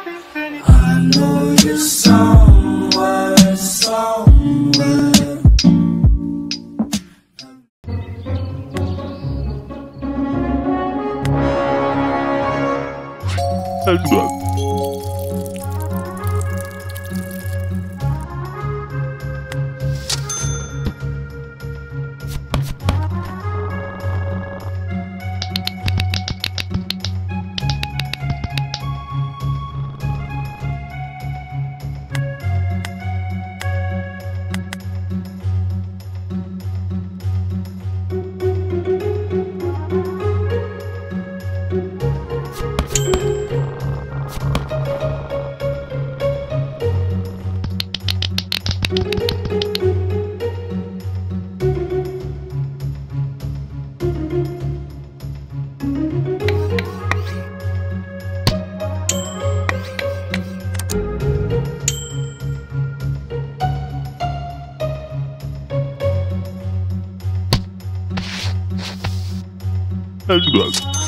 I know you somewhere, somewhere. and blood.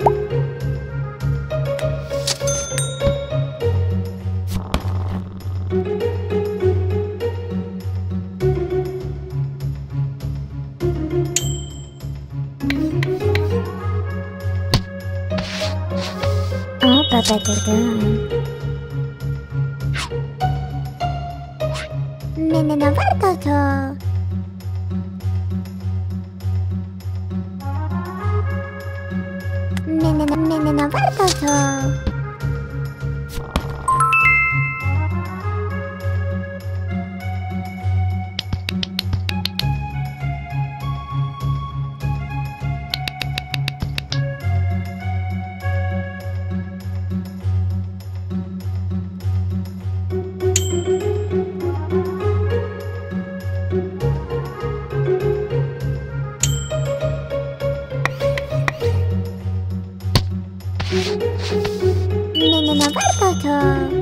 ババババンみのバルトとみんなのみんなのバルトと later.